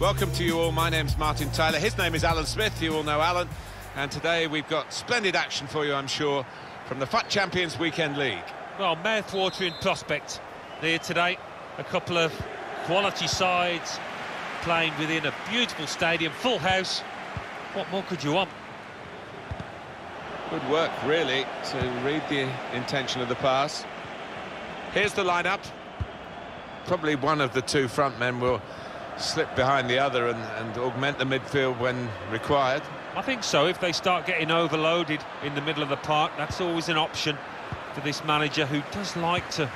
Welcome to you all. My name's Martin Tyler. His name is Alan Smith. You all know Alan. And today we've got splendid action for you, I'm sure, from the FUT Champions Weekend League. Well, mouth-watering prospect there today. A couple of quality sides playing within a beautiful stadium, full house. What more could you want? Good work, really, to read the intention of the pass. Here's the lineup. Probably one of the two front men will slip behind the other and, and augment the midfield when required. I think so. If they start getting overloaded in the middle of the park, that's always an option for this manager who does like to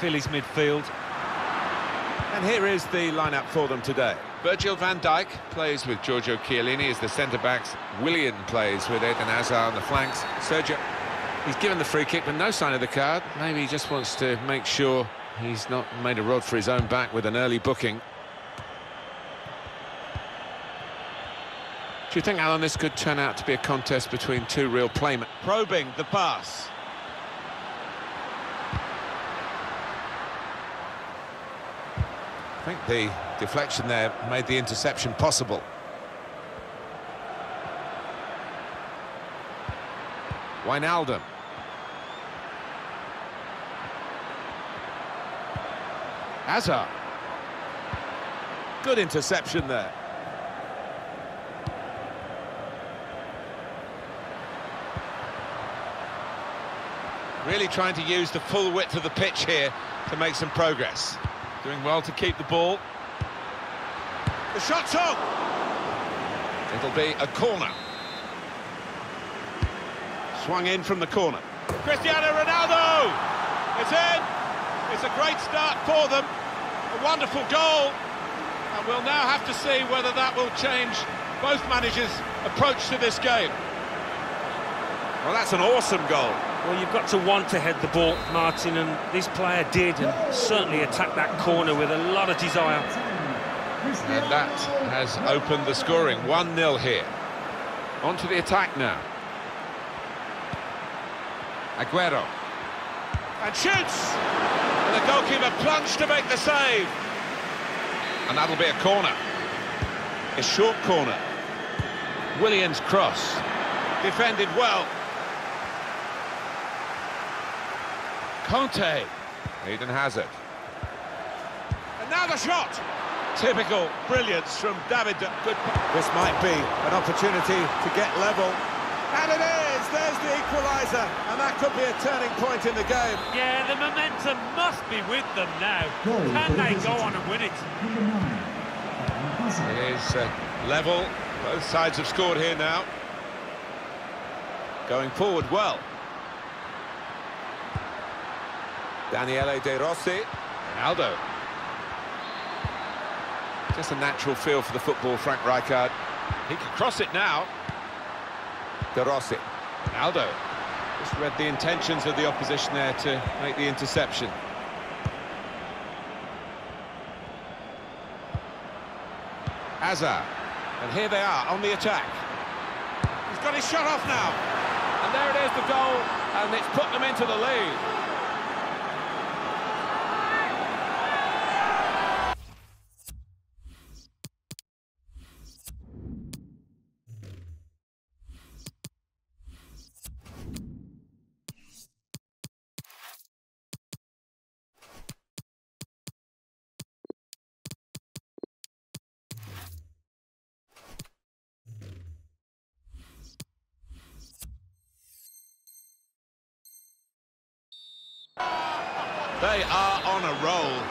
fill his midfield. And here is the lineup for them today. Virgil van Dijk plays with Giorgio Chiellini as the centre-backs. Willian plays with Eden Hazard on the flanks. Sergio, he's given the free kick, but no sign of the card. Maybe he just wants to make sure he's not made a rod for his own back with an early booking. Do you think, Alan, this could turn out to be a contest between two real playmen? Probing the pass. I think the deflection there made the interception possible. Wijnaldum. Hazard. Good interception there. Really trying to use the full width of the pitch here to make some progress. Doing well to keep the ball. The shot's on! It'll be a corner. Swung in from the corner. Cristiano Ronaldo! It's in! It's a great start for them. A wonderful goal. And we'll now have to see whether that will change both managers' approach to this game. Well, that's an awesome goal. Well, you've got to want to head the ball, Martin, and this player did, and certainly attacked that corner with a lot of desire. And that has opened the scoring. 1-0 here. On to the attack now. Aguero. And shoots! And the goalkeeper plunged to make the save. And that'll be a corner. A short corner. Willian's cross. Defended well. Kanté. Eden Hazard. And now the shot. Typical brilliance from David. Good. This might be an opportunity to get level. And it is! There's the equaliser. And that could be a turning point in the game. Yeah, the momentum must be with them now. Can they go on and win it? It is uh, level. Both sides have scored here now. Going forward well. Daniele De Rossi. Ronaldo. Just a natural feel for the football, Frank Rijkaard. He can cross it now. De Rossi. Ronaldo. Just read the intentions of the opposition there to make the interception. Hazard. And here they are on the attack. He's got his shot off now. And there it is, the goal. And it's put them into the lead. They are on a roll.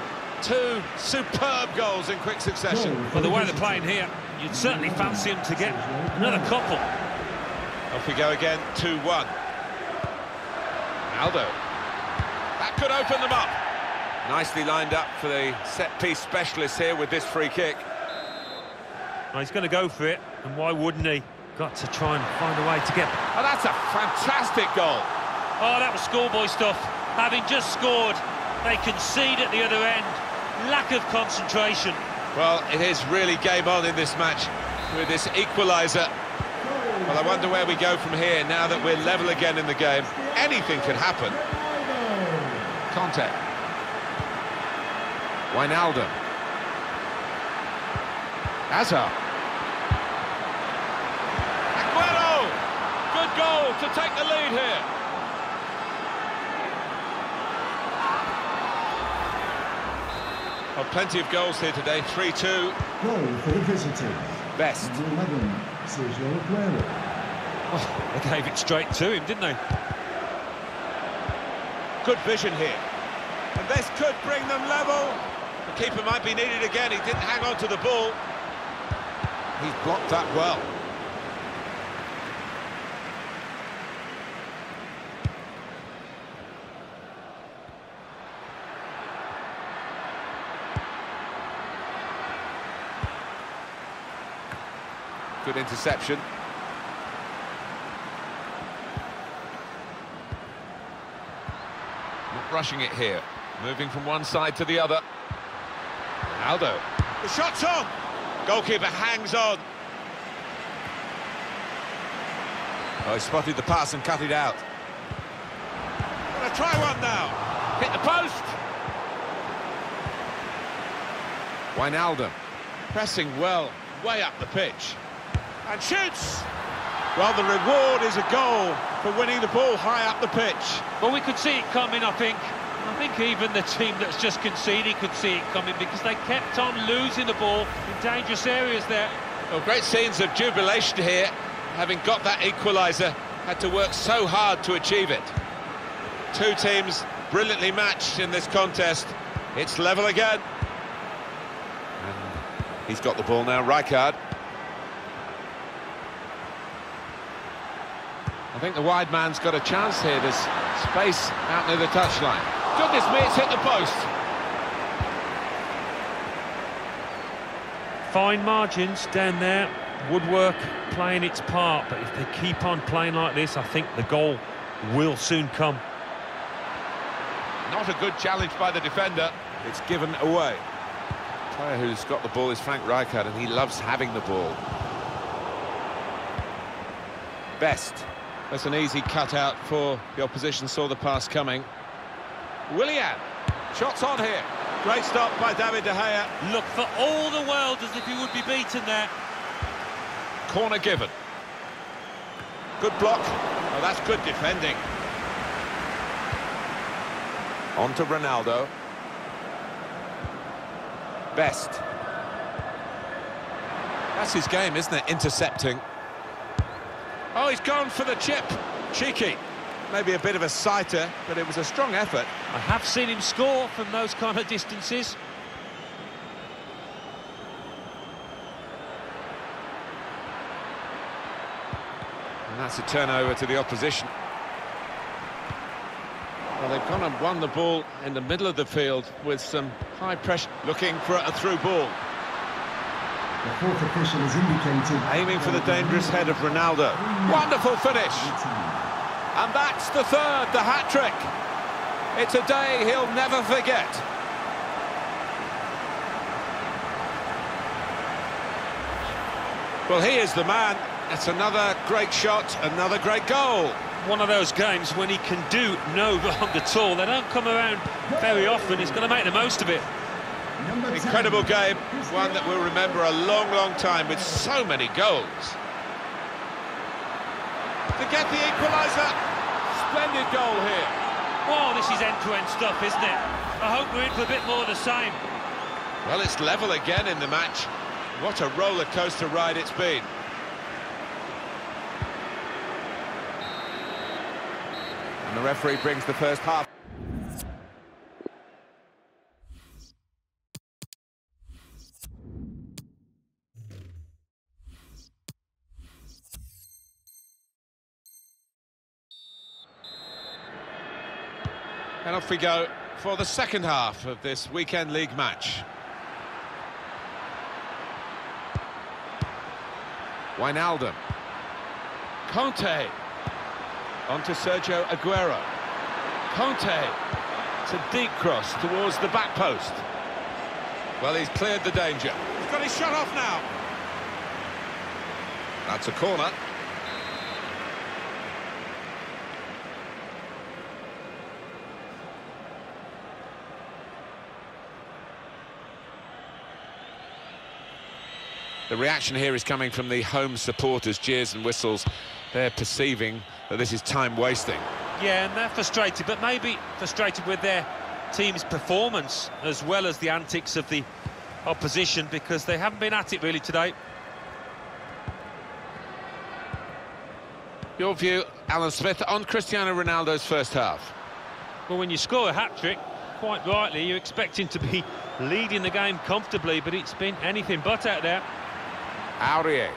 Two superb goals in quick succession. Well, the way they're playing here, you'd certainly fancy them to get another couple. Off we go again, 2-1. Aldo. That could open them up. Nicely lined up for the set-piece specialist here with this free kick. Well, he's going to go for it, and why wouldn't he? Got to try and find a way to get... Oh, that's a fantastic goal. Oh, that was schoolboy stuff. Having just scored, they concede at the other end. Lack of concentration. Well, it is really game on in this match with this equaliser. Well, I wonder where we go from here now that we're level again in the game. Anything can happen. Kanté. Wijnaldum. Hazard. Aguero! Good goal to take the lead here. Well, plenty of goals here today, 3-2. Goal for the visitors. Best. Number 11, Sergio Aguero. Oh, they gave it straight to him, didn't they? Good vision here. And this could bring them level. The keeper might be needed again. He didn't hang on to the ball. He's blocked that well. Good interception. Not rushing it here. Moving from one side to the other. Aldo. The shot's on! Goalkeeper hangs on. Oh, he spotted the pass and cut it out. Gonna try one now. Hit the post. Wijnaldum. Pressing well, way up the pitch. And shoots! Well, the reward is a goal for winning the ball high up the pitch. Well, we could see it coming, I think. I think even the team that's just conceded could see it coming because they kept on losing the ball in dangerous areas there. Well, great scenes of jubilation here, having got that equaliser, had to work so hard to achieve it. Two teams brilliantly matched in this contest. It's level again. And he's got the ball now, Rijkaard. Think the wide man's got a chance here. There's space out near the touchline. Goodness me, it's hit the post. Fine margins down there. Woodwork playing its part, but if they keep on playing like this, I think the goal will soon come. Not a good challenge by the defender. It's given away. The player who's got the ball is Frank Rijkaard, and he loves having the ball. Best. That's an easy cutout for the opposition, saw the pass coming. Willian. Shots on here. Great stop by David De Gea. Look for all the world as if he would be beaten there. Corner given. Good block. Oh, that's good defending. On to Ronaldo. Best. That's his game, isn't it? Intercepting. Oh, he's gone for the chip. Cheeky. Maybe a bit of a sighter, but it was a strong effort. I have seen him score from those kind of distances. And that's a turnover to the opposition. Well, they've gone and won the ball in the middle of the field with some high pressure, looking for a through ball. The fourth official has indicated... Aiming for the dangerous head of Ronaldo. Wonderful finish! And that's the third, the hat-trick. It's a day he'll never forget. Well, he is the man. It's another great shot, another great goal. One of those games when he can do no wrong at all. They don't come around very often. He's going to make the most of it. Incredible game, one that we'll remember a long, long time with so many goals. To get the equaliser, splendid goal here. Oh, this is end-to-end -end stuff, isn't it? I hope we're in for a bit more of the same. Well, it's level again in the match. What a roller coaster ride it's been. And the referee brings the first half. We go for the second half of this weekend league match. Wijnaldum. Kanté. On to Sergio Aguero. Kanté. It's a deep cross towards the back post. Well, he's cleared the danger. He's got his shot off now. That's a corner. The reaction here is coming from the home supporters, jeers and whistles. They're perceiving that this is time wasting. Yeah, and they're frustrated, but maybe frustrated with their team's performance as well as the antics of the opposition because they haven't been at it really today. Your view, Alan Smith, on Cristiano Ronaldo's first half? Well, when you score a hat-trick, quite rightly, you're expecting to be leading the game comfortably, but it's been anything but out there. Aurier.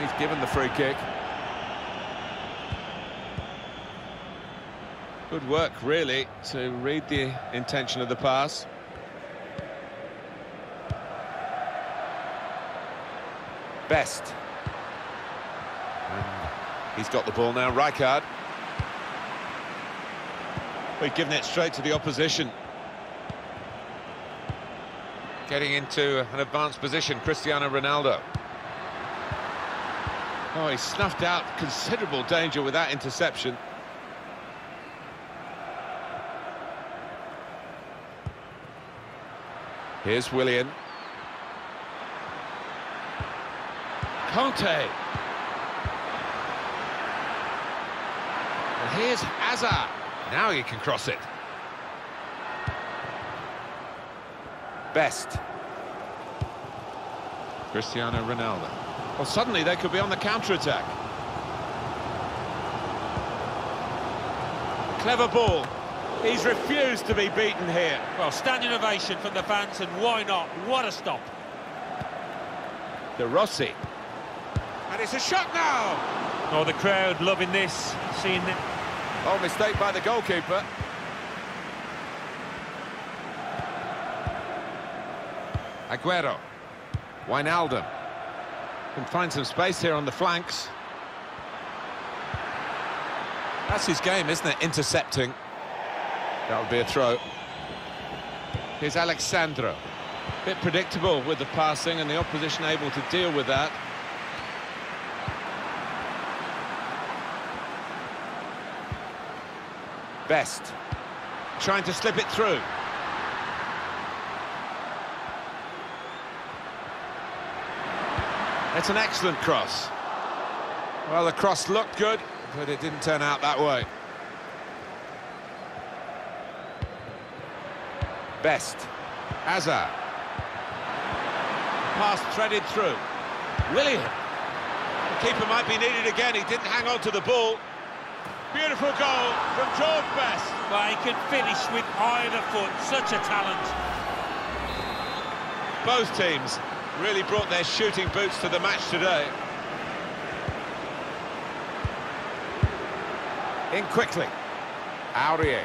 He's given the free kick. Good work, really, to read the intention of the pass. Best. He's got the ball now, Rijkaard. We've given it straight to the opposition. Getting into an advanced position, Cristiano Ronaldo. Oh, he snuffed out considerable danger with that interception. Here's Willian. Kanté. And here's Hazard. Now he can cross it. Best. Cristiano Ronaldo. Well, suddenly they could be on the counter-attack. Clever ball. He's refused to be beaten here. Well, standing ovation from the fans, and why not? What a stop. De Rossi. And it's a shot now! Oh, the crowd loving this, seeing it. Oh, mistake by the goalkeeper. Aguero. Wijnaldum. Can find some space here on the flanks. That's his game, isn't it? Intercepting. That would be a throw. Here's Alex Sandro. Bit predictable with the passing and the opposition able to deal with that. Best. Trying to slip it through. It's an excellent cross. Well, the cross looked good, but it didn't turn out that way. Best. Hazard. Pass threaded through. Willian. The keeper might be needed again. He didn't hang on to the ball. Beautiful goal from George Best. Well, he can finish with either foot. Such a talent. Both teams really brought their shooting boots to the match today. In quickly. Aurier.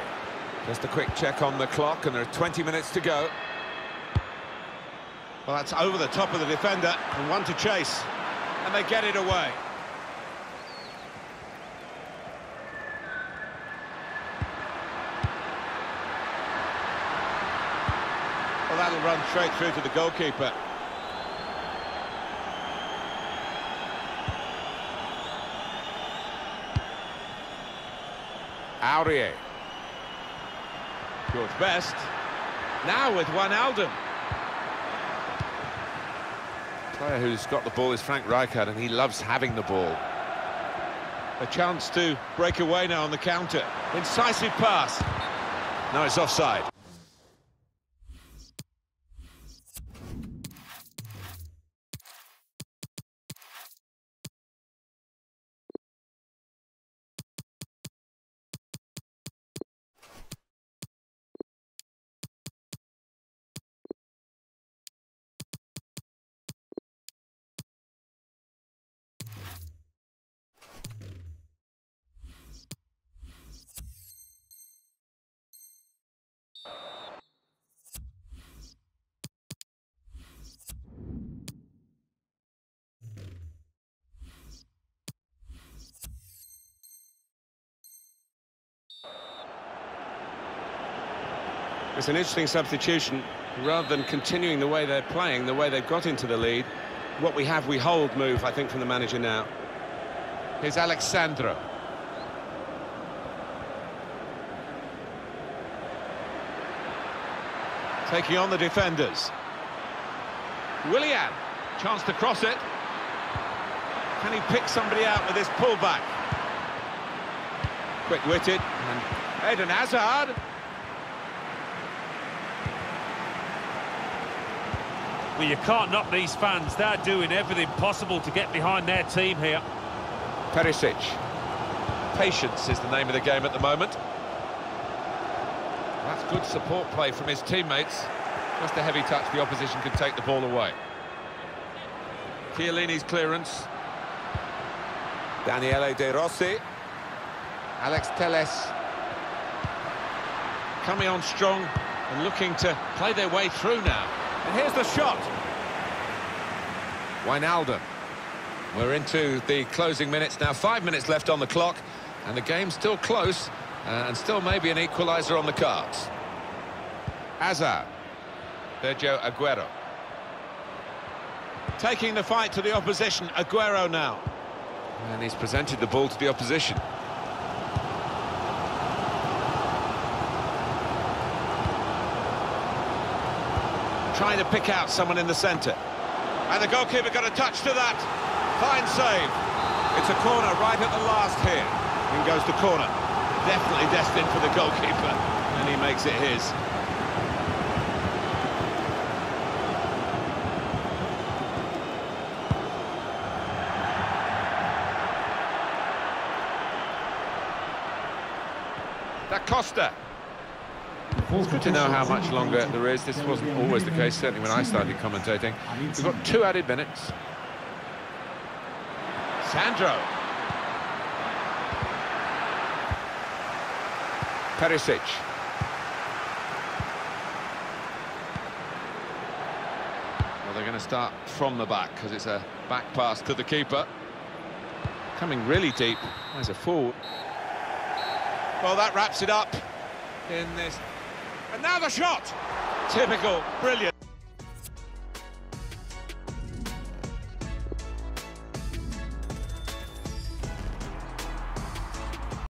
Just a quick check on the clock, and there are 20 minutes to go. Well, that's over the top of the defender, and one to chase. And they get it away. Well, that'll run straight through to the goalkeeper. Aurier. George Best. Now with Wijnaldum. Player who's got the ball is Frank Rijkaard, and he loves having the ball. A chance to break away now on the counter. Incisive pass. Now it's offside. It's an interesting substitution. Rather than continuing the way they're playing, the way they've got into the lead, what we have, we hold move, I think, from the manager now. Here's Alex Sandro. Taking on the defenders. Willian, chance to cross it. Can he pick somebody out with this pullback? Quick-witted. And Eden Hazard. Well, you can't knock these fans. They're doing everything possible to get behind their team here. Perisic. Patience is the name of the game at the moment. That's good support play from his teammates. Just a heavy touch, the opposition could take the ball away. Chiellini's clearance. Daniele De Rossi. Alex Teles. Coming on strong and looking to play their way through now. And here's the shot. Wijnaldum. We're into the closing minutes now. Five minutes left on the clock. And the game's still close. Uh, and still maybe an equaliser on the cards. Hazard. Sergio Aguero. Taking the fight to the opposition. Aguero now. And he's presented the ball to the opposition. Trying to pick out someone in the centre. And the goalkeeper got a touch to that. Fine save. It's a corner right at the last here. In goes the corner. Definitely destined for the goalkeeper. And he makes it his. Da Costa. It's good to know how much longer there is. This wasn't always the case, certainly when I started commentating. We've got two added minutes. Sandro. Perisic. Well, they're going to start from the back because it's a back pass to the keeper. Coming really deep. There's a fall. Well, that wraps it up in this. And now the shot! Typical, brilliant.